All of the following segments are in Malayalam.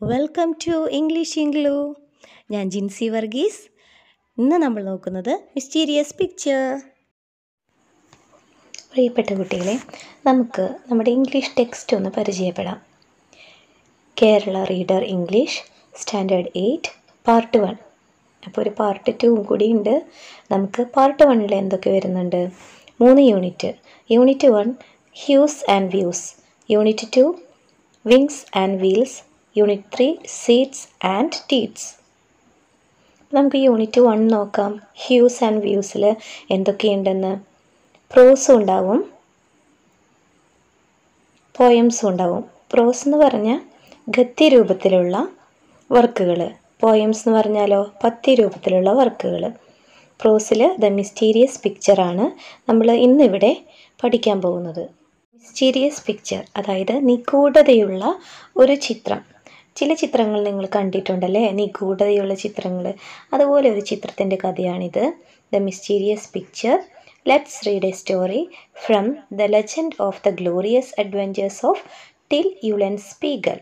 വെൽക്കം ടു ഇംഗ്ലീഷ് ഇംഗ്ലൂ ഞാൻ ജിൻസി വർഗീസ്. ഇന്ന് നമ്മൾ നോക്കുന്നത് മിസ്റ്റീരിയസ് പിക്ചർ പ്രിയപ്പെട്ട കുട്ടികളെ നമുക്ക് നമ്മുടെ ഇംഗ്ലീഷ് ടെക്സ്റ്റ് ഒന്ന് പരിചയപ്പെടാം. Kerala reader English standard eight part one അപ്പോൾ ഒരു പാർട്ട് ടൂവും കൂടി ഉണ്ട്. നമുക്ക് പാർട്ട് വണ്ണിൽ എന്തൊക്കെ വരുന്നുണ്ട്? മൂന്ന് unit unit one hues and views unit two wings and wheels unit three seats and teats നമുക്ക് യൂണിറ്റ് വൺ നോക്കാം. ഹ്യൂസ് ആൻഡ് വ്യൂസിൽ എന്തൊക്കെയുണ്ടെന്ന്. പ്രോസും ഉണ്ടാവും. പോയംസും ഉണ്ടാവും. പ്രോസ് എന്ന് പറഞ്ഞാൽ ഗത്തി രൂപത്തിലുള്ള വർക്കുകൾ പോയംസ് എന്ന് പറഞ്ഞാലോ പത്തി രൂപത്തിലുള്ള വർക്കുകൾ പ്രോസിൽ ദ മിസ്റ്റീരിയസ് പിക്ചറാണ് നമ്മൾ ഇന്നിവിടെ പഠിക്കാൻ പോകുന്നത്. മിസ്റ്റീരിയസ് പിക്ചർ അതായത് നിഗൂഢതയുള്ള ഒരു ചിത്രം. ചില ചിത്രങ്ങൾ നിങ്ങൾ കണ്ടിട്ടുണ്ടല്ലേ? നിഗൂഢതയുള്ള ചിത്രങ്ങൾ അതുപോലെ ഒരു ചിത്രത്തിന്റെ കഥയാണിത്. The mysterious picture let's read a story from the legend of the glorious adventures of Till Eulenspiegel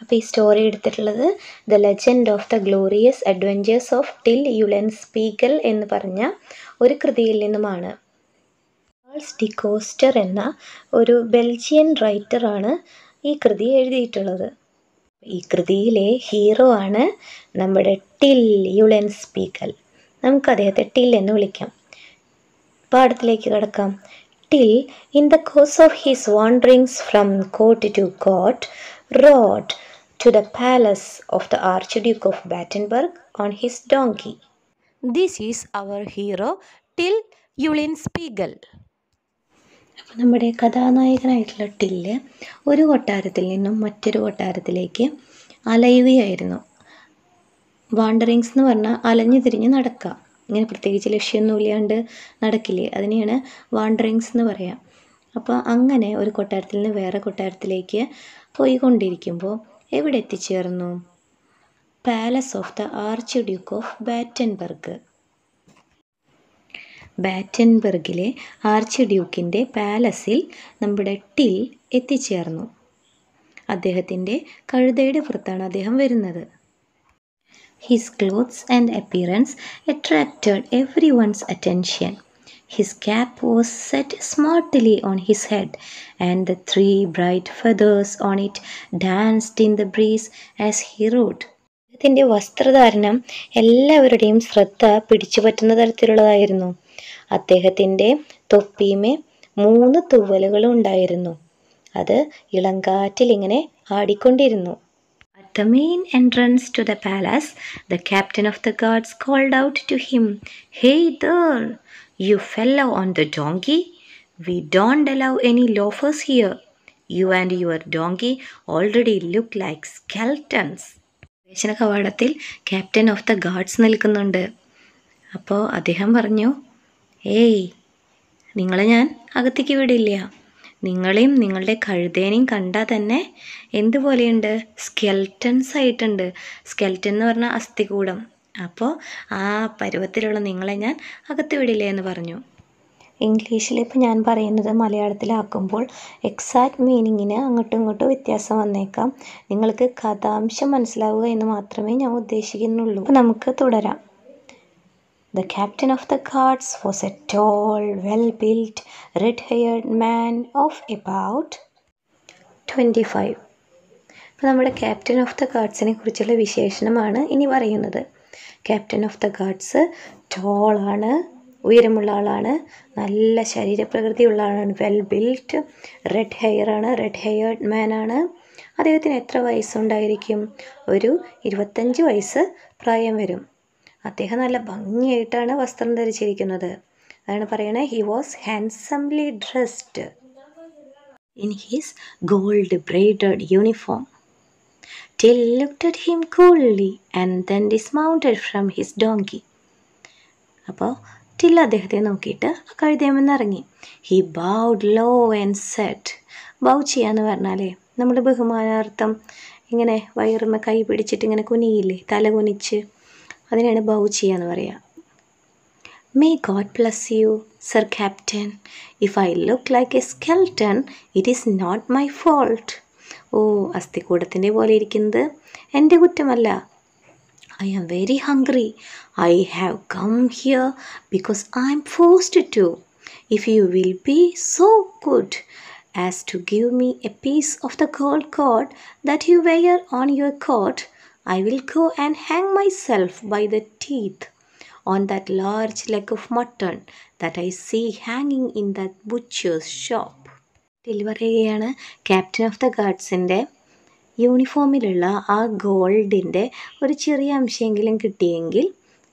അപ്പോൾ ഈ സ്റ്റോറി എടുത്തിട്ടുള്ളത് the legend of the glorious adventures of Till Eulenspiegel എന്ന് പറഞ്ഞ ഒരു കൃതിയിൽ നിന്നുമാണ്. ചാൾസ് ഡിക്കോസ്റ്റർ എന്ന ഒരു ബെൽജിയൻ റൈറ്ററാണ് ഈ കൃതി എഴുതിയിട്ടുള്ളത്. ഈ കൃതിയിലെ ഹീറോ ആണ് നമ്മുടെ ടിൽ യുലൻ സ്പീക്കൽ. നമുക്ക് അദ്ദേഹത്തെ ടിൽ എന്ന് വിളിക്കാം. പാഠത്തിലേക്ക് കടക്കാം. Till in the course of his wanderings from court to court rode to the palace of the archduke of Battenberg on his donkey. This is our hero Till Eulenspiegel. അപ്പോൾ നമ്മുടെ കഥാനായകനായിട്ടുള്ള ടില്ല് ഒരു കൊട്ടാരത്തിൽ നിന്നും മറ്റൊരു കൊട്ടാരത്തിലേക്ക് അലയുകയായിരുന്നു. വാണ്ടറിങ്സ് എന്ന് പറഞ്ഞാൽ അലഞ്ഞു തിരിഞ്ഞ് നടക്കുക ഇങ്ങനെ പ്രത്യേകിച്ച് ലക്ഷ്യമൊന്നും ഇല്ലാണ്ട് നടക്കില്ലേ? അതിനെയാണ് വാണ്ടറിങ്സ് എന്ന് പറയുക അപ്പോൾ അങ്ങനെ ഒരു കൊട്ടാരത്തിൽ നിന്ന് വേറെ കൊട്ടാരത്തിലേക്ക് പോയിക്കൊണ്ടിരിക്കുമ്പോൾ എവിടെ എത്തിച്ചേർന്നു palace of the archduke of Battenberg. ബാറ്റൻബർഗിലെ ആർച്ച് ഡ്യൂക്കിന്റെ പാലസിൽ നമ്മുടെ ടിൽ എത്തിച്ചേർന്നു. അദ്ദേഹത്തിന്റെ കഴുതയുടെ പുറത്താണ് അദ്ദേഹം വരുന്നത്. His clothes and appearance attracted everyone's attention his cap was set smartly on his head and the three bright feathers on it danced in the breeze as rode അദ്ദേഹത്തിന്റെ വസ്ത്രധാരണം എല്ലാവരുടെയും ശ്രദ്ധ പിടിച്ചുപറ്റുന്ന തരത്തിലുള്ളതായിരുന്നു. അദ്ദേഹത്തിന്റെ തൊപ്പിമെ മൂന്ന് തൂവലുകളും ഉണ്ടായിരുന്നു. അത് ഇളങ്കാറ്റിൽ ഇങ്ങനെ ആടിക്കൊണ്ടിരുന്നു. At the main entrance to the palace the captain of the guards called out to him hey there you fellow on the donkey we don't allow any loafers here you and your donkey already look like skeletons പ്രവേശന കവാടത്തിൽ ക്യാപ്റ്റൻ ഓഫ് ദ ഗാർഡ്സ് നിൽക്കുന്നുണ്ട്. അപ്പോൾ അദ്ദേഹം പറഞ്ഞു ഏയ് നിങ്ങളെ ഞാൻ അകത്തേക്ക് വിടില്ല. നിങ്ങളെയും നിങ്ങളുടെ കഴുതേനെയും കണ്ടാൽ തന്നെ എന്തുപോലെയുണ്ട്? സ്കെൽറ്റൻസ് ആയിട്ടുണ്ട്. സ്കെൽറ്റൻ എന്ന് പറഞ്ഞാൽ അസ്ഥികൂടം. അപ്പോൾ ആ പരുവത്തിലുള്ള നിങ്ങളെ ഞാൻ അകത്ത് വിടില്ല എന്ന് പറഞ്ഞു. ഇംഗ്ലീഷിൽ ഇപ്പോൾ ഞാൻ പറയുന്നത് മലയാളത്തിലാക്കുമ്പോൾ എക്സാക്ട് മീനിങ്ങിന് അങ്ങോട്ടും ഇങ്ങോട്ടും വ്യത്യാസം വന്നേക്കാം. നിങ്ങൾക്ക് കഥാംശം മനസ്സിലാവുക എന്ന് മാത്രമേ ഞാൻ ഉദ്ദേശിക്കുന്നുള്ളൂ. നമുക്ക് തുടരാം. The captain of the guards was a tall, well built, red haired man of about 25. അപ്പോൾ നമ്മുടെ ക്യാപ്റ്റൻ ഓഫ് ദ ഗാർഡ്സിനെ കുറിച്ചുള്ള വിശേഷണമാണ് ഇനി പറയുന്നത്. ക്യാപ്റ്റൻ ഓഫ് ദ ഗാർഡ്സ് ടോളാണ് ഉയരമുള്ള ആളാണ് നല്ല ശരീരപ്രകൃതിയുള്ള ആളാണ് വെൽ ബിൽറ്റ് റെഡ് ഹെയർ ആണ് റെഡ് ഹെയർഡ് മാൻ ആണ്. അദ്ദേഹത്തിന് എത്ര വയസ്സുണ്ടായിരിക്കും? ഒരു ഇരുപത്തഞ്ച് വയസ്സ് പ്രായം വരും. അദ്ദേഹം നല്ല ഭംഗിയായിട്ടാണ് വസ്ത്രം ധരിച്ചിരിക്കുന്നത്. അതാണ് പറയണേ he was handsomely dressed in his gold braided uniform Till looked at him coolly and then dismounted from his donkey അപ്പോൾ ടിൽ അദ്ദേഹത്തെ നോക്കിയിട്ട് കഴുതേമെന്ന് ഇറങ്ങി. He bowed low and said bow ചെയ്യാന്ന് പറഞ്ഞാലേ നമ്മുടെ ബഹുമാനാർത്ഥം ഇങ്ങനെ വയറുമ്മ കൈ പിടിച്ചിട്ട് ഇങ്ങനെ കുനിയില്ലേ തല കുനിച്ച് അതിനാണ് ബൗ ചെയ്യാന്ന് പറയുക may God bless you sir captain if I look like a skeleton it is not my fault ഓ അസ്ഥിക്കൂടത്തിന്റെ പോലെ ഇരിക്കുന്നത് എന്റെ കുറ്റമല്ല I am very hungry. I have come here because I am forced to. If you will be so good as to give me a piece of the gold cord that you wear on your coat, I will go and hang myself by the teeth on that large leg of mutton that I see hanging in that butcher's shop. ഡെലിവർ പറയുകയാണ് ക്യാപ്റ്റൻ ഓഫ് ദ ഗാർഡ്സിന്റെ യൂണിഫോമിലുള്ള ആ ഗോൾഡിന്റെ ഒരു ചെറിയ അംശമെങ്കിലും കിട്ടിയെങ്കിൽ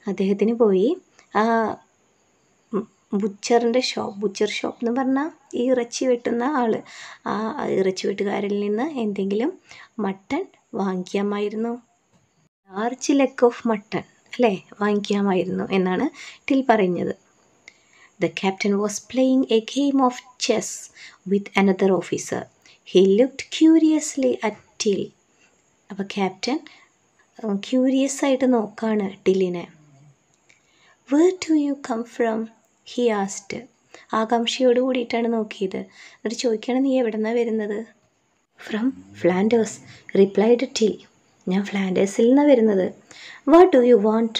അദ്ദേഹത്തിന് പോയി ആ ബുച്ചറിന്റെ ഷോപ്പ് ബുച്ചർ ഷോപ്പ് എന്ന് പറഞ്ഞാൽ ഈ ഇറച്ചി വെട്ടുന്ന ആൾ ആ ഇറച്ചി വെട്ടുകാരിൽ നിന്ന് എന്തെങ്കിലും മട്ടൺ വാങ്ങിക്കാമായിരുന്നു ലാർജ് ലെഗ് ഓഫ് മട്ടൺ അല്ലേ? വാങ്ങിക്കാമായിരുന്നു എന്നാണ് ടിൽ പറഞ്ഞത് the captain was playing a game of chess with another officer he looked curiously at Till അപ്പോൾ ക്യാപ്റ്റൻ ക്യൂരിയസ് ആയിട്ട് നോക്കാണ് ടില്ലിനെ where do you come from he asked ആകാംക്ഷയോട് കൂടിയിട്ടാണ് നോക്കിയത്. എന്നിട്ട് ചോദിക്കുകയാണ് നീ എവിടെ നിന്നാണ് വരുന്നത്? ഫ്രം ഫ്ലാൻഡേഴ്സ് റിപ്ലൈഡ് ടിൽ ഞാൻ ഫ്ലാൻഡേഴ്സിൽ നിന്നാണ് വരുന്നത്. What do you want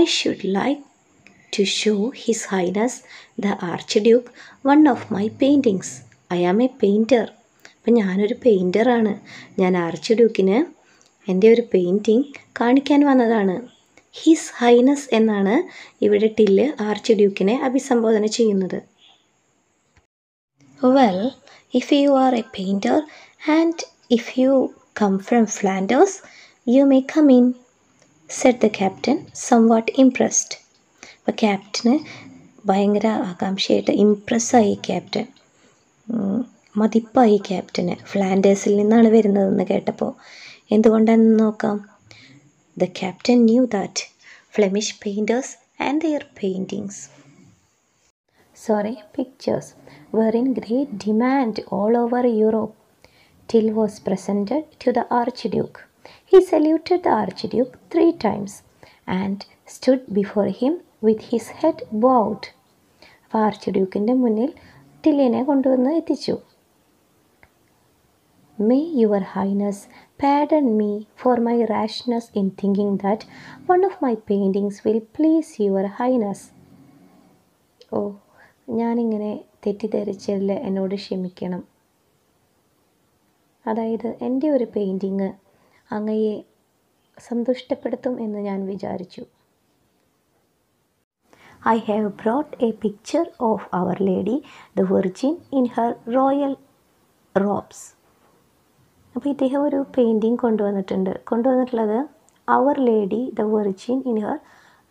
I should like to show his highness the archduke one of my paintings I am a painter അപ്പം ഞാനൊരു പെയിന്ററാണ് ഞാൻ ആർച്ച് ഡ്യൂക്കിന് എന്റെ ഒരു പെയിന്റിങ് കാണിക്കാൻ വന്നതാണ്. ഹിസ് ഹൈനസ് എന്നാണ് ഇവിടെ ടില്ല് ആർച്ച് ഡ്യൂക്കിനെ അഭിസംബോധന ചെയ്യുന്നത്. Well if you are a painter and if you come from Flanders. You may come in, said the captain, somewhat impressed. അപ്പോൾ ക്യാപ്റ്റന് ഭയങ്കര ആകാംക്ഷയായിട്ട് ഇമ്പ്രസ്സായി ക്യാപ്റ്റൻ മതിപ്പായി ക്യാപ്റ്റന് ഫ്ലാൻഡേഴ്സിൽ നിന്നാണ് വരുന്നതെന്ന് കേട്ടപ്പോൾ എന്തുകൊണ്ടാണെന്ന് നോക്കാം the captain knew that Flemish painters and their paintings sorry pictures were in great demand all over Europe. Till was presented to the Archduke. He saluted the Archduke three times and stood before him with his head bowed. അപ്പോൾ ആർച്ച്ഡ്യൂക്കിന്റെ മുന്നിൽ ടില്ലിനെ കൊണ്ടുവന്ന് എത്തിച്ചു may your highness pardon me for my rashness in thinking that one of my paintings will please your highness ഓ ഞാനിങ്ങനെ തെറ്റിദ്ധരിച്ചതിൽ എന്നോട് ക്ഷമിക്കണം അതായത് എന്റെ ഒരു പെയിന്റിങ് അങ്ങയെ സന്തുഷ്ടപ്പെടുത്തും എന്ന് ഞാൻ വിചാരിച്ചു. I have brought a picture of our lady the virgin in her royal robes അപ്പോൾ ഇദ്ദേഹം ഒരു പെയിന്റിങ് കൊണ്ടുവന്നിട്ടുണ്ട്. കൊണ്ടുവന്നിട്ടുള്ളത് our lady the virgin in her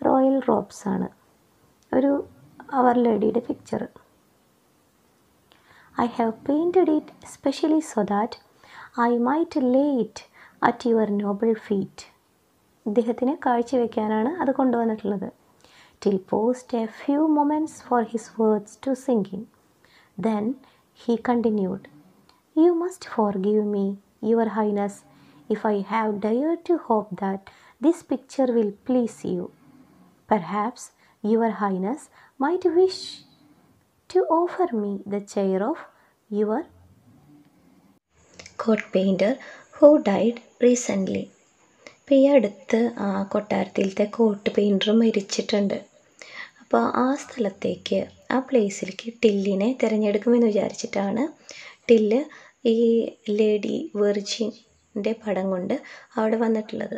royal robes ആണ്. ഒരു our ലേഡിയുടെ picture I have painted it specially so that I might lay it at your noble feet ഇദ്ദേഹത്തിന് കാഴ്ചവെക്കാനാണ് അത് കൊണ്ടുവന്നിട്ടുള്ളത് till paused a few moments for his words to sink in. Then he continued, You must forgive me, Your Highness, if I have dared to hope that this picture will please you. Perhaps Your Highness might wish to offer me the chair of your court painter who died recently ഇപ്പോൾ ഈ അടുത്ത് കൊട്ടാരത്തിലത്തെ കോട്ട് പെയിന്റർ മരിച്ചിട്ടുണ്ട്. അപ്പോൾ ആ സ്ഥലത്തേക്ക് ആ പ്ലേസിലേക്ക് ടില്ലിനെ തിരഞ്ഞെടുക്കുമെന്ന് വിചാരിച്ചിട്ടാണ് ടില്ല് ഈ ലേഡി വെർജിന്റെ പടം കൊണ്ട് അവിടെ വന്നിട്ടുള്ളത്.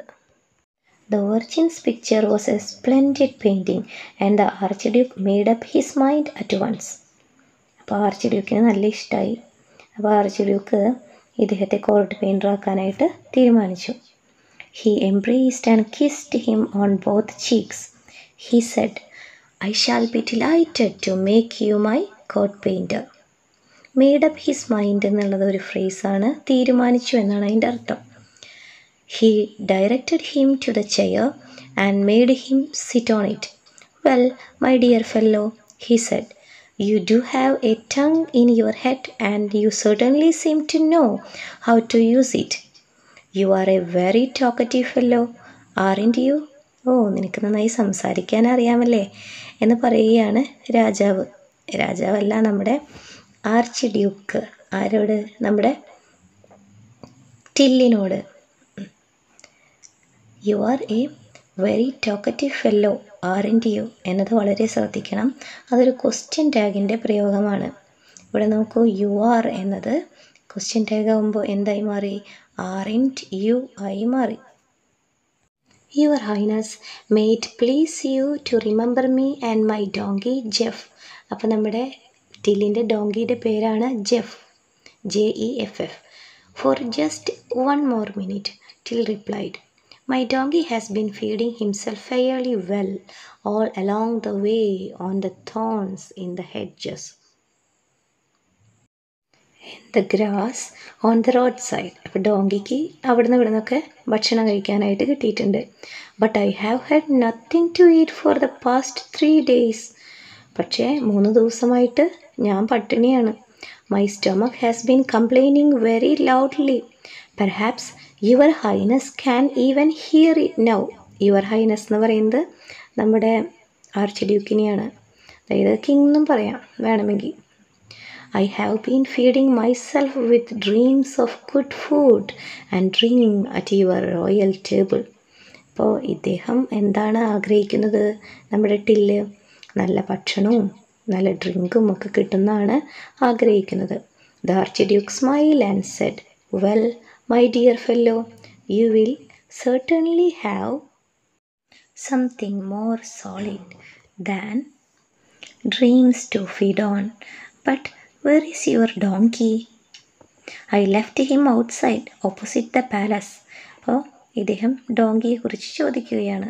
The virgin's picture was a splendid painting and the archduke made up his mind at once അപ്പോൾ ആർച്ച് ഡ്യൂക്കിന് നല്ല ഇഷ്ടമായി അപ്പോൾ ആർച്ച് ഡ്യൂക്ക് ഇദ്ദേഹത്തെ കോർട്ട് പെയിന്റർ ആക്കാനായിട്ട് തീരുമാനിച്ചു He embraced and kissed him on both cheeks. He said, I shall be delighted to make you my court painter. Made up his mind എന്നുള്ളത് ഒരു ഫ്രേസാണ് തീരുമാനിച്ചു എന്നാണ് അതിന്റെ അർത്ഥം he directed him to the chair and made him sit on it well my dear fellow he said you do have a tongue in your head and you certainly seem to know how to use it you are a very talkative fellow aren't you ഓ നിനക്ക് നന്നായി സംസാരിക്കാൻ അറിയാമല്ലേ? എന്ന് പറയുകയാണ് രാജാവ്. രാജാവല്ല നമ്മുടെ ആർച്ച് ഡ്യൂക്ക്. ആരോട്? നമ്മുടെ ടില്ലിനോട്. You are a very talkative fellow N you എന്നത് വളരെ ശ്രദ്ധിക്കണം. അതൊരു ക്വസ്റ്റ്യൻ ടാഗിന്റെ പ്രയോഗമാണ്. ഇവിടെ നോക്കൂ യു ആർ എന്നത് ക്വസ്റ്റ്യൻ ടാഗ് ആകുമ്പോൾ എന്തായി മാറി? എൻ യു ആയി മാറി. Your highness might please you to remember me and my donkey Jeff. അപ്പോൾ നമ്മുടെ ടില്ലിന്റെ ഡോങ്കിയുടെ പേരാണ് Jeff. J E F F. For just one more minute Till replied. My donkey has been feeding himself fairly well all along the way on the thorns in the hedges. In the grass on the roadside. അപ്പോൾ ഡോങ്കിക്ക് അവിടുന്ന് ഇവിടുന്നൊക്കെ ഭക്ഷണം കഴിക്കാനായിട്ട് കിട്ടിയിട്ടുണ്ട് but I have had nothing to eat for the past three days പക്ഷേ മൂന്ന് ദിവസമായിട്ട് ഞാൻ പട്ടിണിയാണ് my stomach has been complaining very loudly perhaps your highness can even hear it now. Your highness എന്ന് പറയുന്നത് നമ്മുടെ ആർച്ച് ഡ്യൂക്കിനെയാണ്. അതായത് കിങ് എന്നും പറയാം വേണമെങ്കിൽ. I have been feeding myself with dreams of good food and dream at your royal table. അപ്പോൾ ഇദ്ദേഹം എന്താണ് ആഗ്രഹിക്കുന്നത് നമ്മുടെ ടില്ല്? നല്ല ഭക്ഷണവും നല്ല ഡ്രിങ്കും ഒക്കെ കിട്ടുന്നതാണ് ആഗ്രഹിക്കുന്നത്. The archduke smile and said well My dear fellow, you will certainly have something more solid than dreams to feed on. But where is your donkey? I left him outside opposite the palace. അപ്പോൾ ഇദ്ദേഹം ഡോങ്കിയെ കുറിച്ച് ചോദിക്കുകയാണ്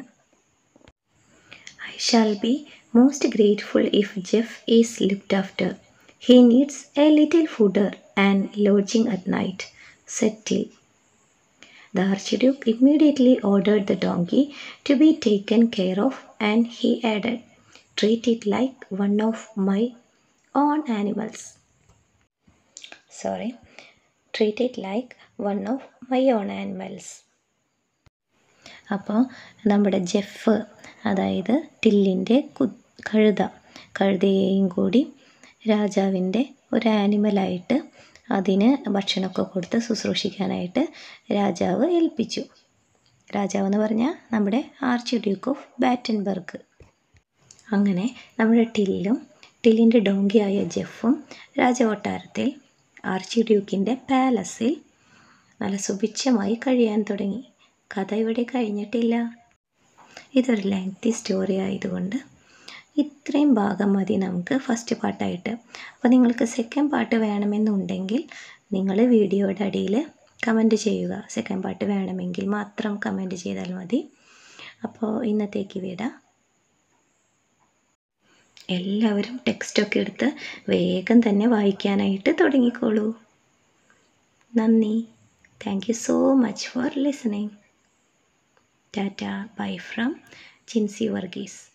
I shall be most grateful if Jeff is looked after he needs a little fodder and lodging at night Settle. The immediately ordered the donkey to be taken care of and he added treat it like one of my own animals sorry treat it like one of my own animals അപ്പോൾ നമ്മുടെ ജെഫ് അതായത് ടില്ലിന്റെ കു കഴുത കഴുതയെയും കൂടി രാജാവിന്റെ ഒരു ആനിമലായിട്ട് അതിന് ഭക്ഷണമൊക്കെ കൊടുത്ത് ശുശ്രൂഷിക്കാനായിട്ട് രാജാവ് ഏൽപ്പിച്ചു. രാജാവ് എന്ന് പറഞ്ഞാൽ നമ്മുടെ ആർച്ച് ഡ്യൂക്ക് ഓഫ് ബാറ്റൻബർഗ്. അങ്ങനെ നമ്മുടെ ടില്ലും ടില്ലിന്റെ ഡോങ്കിയായ ജെഫും രാജകൊട്ടാരത്തിൽ ആർച്ച് ഡ്യൂക്കിന്റെ പാലസിൽ നല്ല സുഭിക്ഷമായി കഴിയാൻ തുടങ്ങി. കഥ ഇവിടെ കഴിഞ്ഞിട്ടില്ല. ഇതൊരു ലെങ്തി സ്റ്റോറി ആയതുകൊണ്ട് ഇത്രയും ഭാഗം മതി നമുക്ക് ഫസ്റ്റ് പാർട്ടായിട്ട് അപ്പോൾ നിങ്ങൾക്ക് സെക്കൻഡ് പാർട്ട് വേണമെന്നുണ്ടെങ്കിൽ നിങ്ങൾ വീഡിയോയുടെ അടിയിൽ കമന്റ് ചെയ്യുക. സെക്കൻഡ് പാർട്ട് വേണമെങ്കിൽ മാത്രം കമന്റ് ചെയ്താൽ മതി. അപ്പോൾ ഇന്നത്തേക്ക് വിടാം. എല്ലാവരും ടെക്സ്റ്റൊക്കെ എടുത്ത് വേഗം തന്നെ വായിക്കാനായിട്ട് തുടങ്ങിക്കോളൂ. നന്ദി. Thank you so much for listening tata bye from Chinsy Varghese